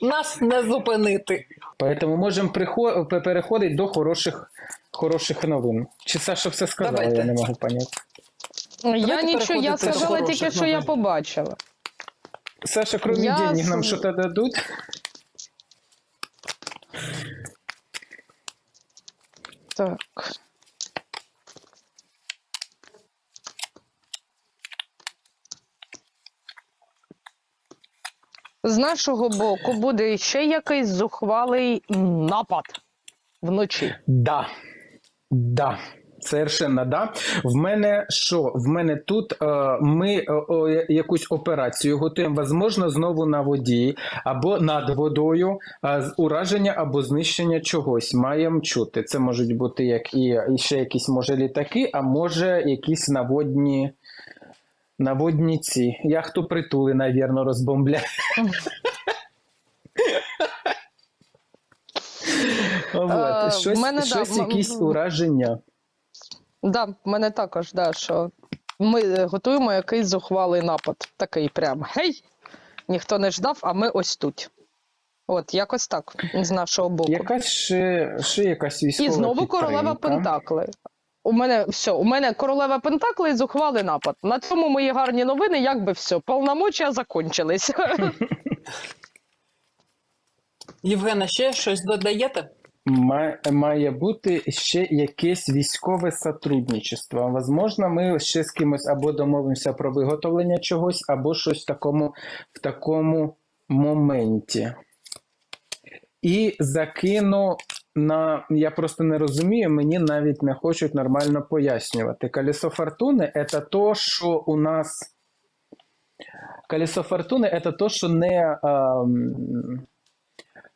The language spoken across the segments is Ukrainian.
Нас не зупинити. Поэтому можемо прихо- пе- переходити до хороших, хороших новин. Чи Саша все сказала, Давайте. я не можу поняти. Я нічого, я сказала тільки, хороших що я побачила. Саша, кроме Я денег, нам що-то дадуть? Так. З нашого боку буде ще якийсь зухвалий напад вночі. Да. Да. Совершенно да. В мене що? В мене тут е, ми е, я- якусь операцію готуємо, возможно, знову на воді або над водою, з ураження або знищення чогось. Маємо чути. Це можуть бути як і, і ще якісь може літаки, а може якісь наводні. Наводні ці. Яхту притули, навірно, розбомбляють. Е, Щось, мене, щось якісь м- ураження. Да, в мене також, да, що ми е, готуємо якийсь зухвалий напад. Такий прям гей! Ніхто не ждав, а ми ось тут. От, якось так, з нашого боку. Якась ще, ще якась військова І знову королева. Пентакли. У мене все, у мене королева Пентакли і зухвалий напад. На цьому мої гарні новини, якби все, повномочія закончились. Євгена, ще щось додаєте? Ма- Має бути ще якесь військове сотрудничество. Возможно, ми ще з кимось або домовимося про виготовлення чогось, або щось в такому, в такому моменті. І закину на. Я просто не розумію, мені навіть не хочуть нормально пояснювати. Колесо фортуни це то, що у нас. Колесо фортуни це то, що не. ем,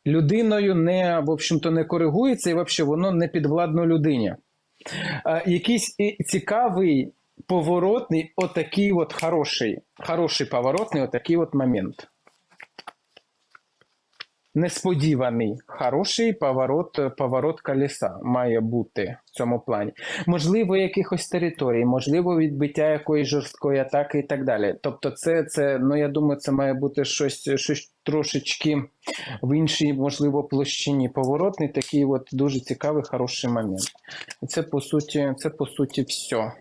людиною не, в общем-то, не коригується, і взагалі воно не підвладно людині. А, якийсь цікавий, поворотний, отакий от хороший, хороший поворотний, отакий от момент. Несподіваний, хороший поворот, поворот колеса має бути в цьому плані. Можливо, якихось територій, можливо, відбиття якоїсь жорсткої атаки і так далі. Тобто, це, це ну я думаю, це має бути щось, щось трошечки в іншій, можливо, площині. Поворотний такий от дуже цікавий, хороший момент. Це по суті, це по суті все.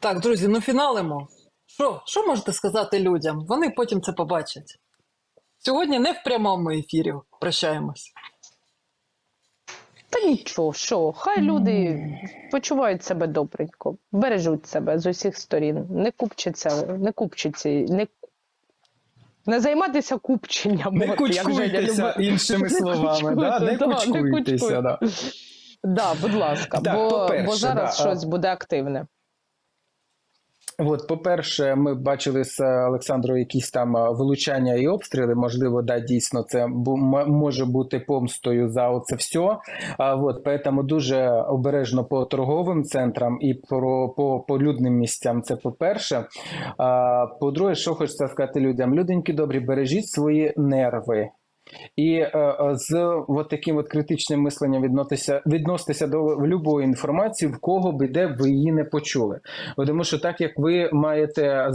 Так, друзі, ну фіналимо. Що? Що можете сказати людям? Вони потім це побачать. Сьогодні не в прямому ефірі. Прощаємось. Та нічого, що, хай люди почувають себе добренько, бережуть себе з усіх сторін, не купчаться, не купчаться, не, не займатися купченням. Не кучкуйтеся іншими словами, да? не да, кучкуйтеся. Да. Да, будь ласка, Так, бо, бо зараз да, щось буде активне. От, по-перше, ми бачили з Олександрою якісь там а, влучання і обстріли. Можливо, да, дійсно, це може бути помстою за оце все. А, от, поэтому дуже обережно по торговим центрам і про, по, по людним місцям. Це по-перше. А, по-друге, що хочеться сказати людям: люденьки добрі, бережіть свої нерви. І е, е, з от таким от критичним мисленням відноситися, відноситися до будь-якої інформації, в кого би де ви її не почули. Тому що так як ви маєте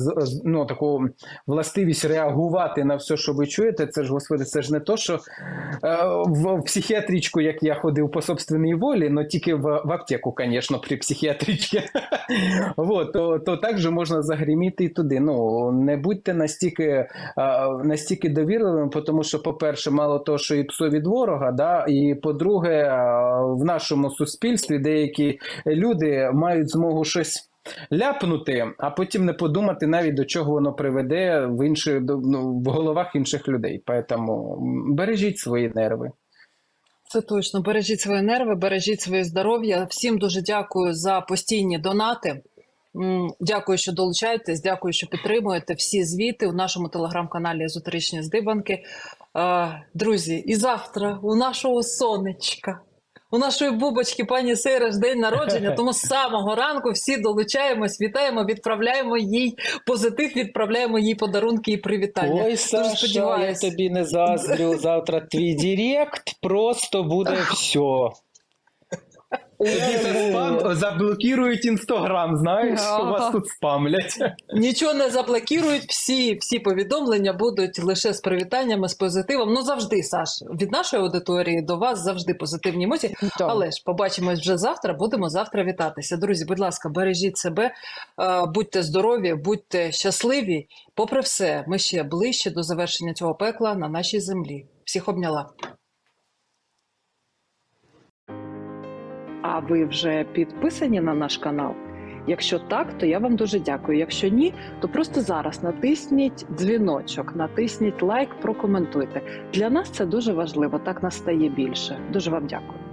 ну, таку властивість реагувати на все, що ви чуєте, це ж господи, це ж не то, що е, в, психіатричку, як я ходив по собственній волі, але тільки в, в аптеку, звісно, при психіатричці. То, то так же можна загриміти і туди. Ну не будьте настільки, настільки довірливими, тому що, по-перше, мало того, що і псо від ворога, да, і по-друге, в нашому суспільстві деякі люди мають змогу щось. Ляпнути, а потім не подумати навіть до чого воно приведе в інші, ну, в головах інших людей. Поэтому бережіть свої нерви. Це точно. Бережіть свої нерви, бережіть своє здоров'я. Всім дуже дякую за постійні донати. Дякую, що долучаєтесь, дякую, що підтримуєте всі звіти у нашому телеграм-каналі Езотеричні здибанки. Друзі, і завтра у нашого сонечка, у нашої бубочки пані Сейраш день народження. Тому з самого ранку всі долучаємось, вітаємо, відправляємо їй позитив, відправляємо їй подарунки і привітання. Ой, Саша, я тобі не заздрю. Завтра твій директ просто буде все. Тоді це спам заблокують інстаграм, знаєш, що вас тут спамлять. Нічого не заблокують, всі, всі повідомлення будуть лише з привітаннями, з позитивом. Ну завжди, Саш, від нашої аудиторії до вас завжди позитивні емоції. Да. Але ж побачимось вже завтра. Будемо завтра вітатися. Друзі, будь ласка, бережіть себе, е, будьте здорові, будьте щасливі. Попри все, ми ще ближче до завершення цього пекла на нашій землі. Всіх обняла. А ви вже підписані на наш канал? Якщо так, то я вам дуже дякую. Якщо ні, то просто зараз натисніть дзвіночок, натисніть лайк, прокоментуйте. Для нас це дуже важливо. Так нас стає більше. Дуже вам дякую.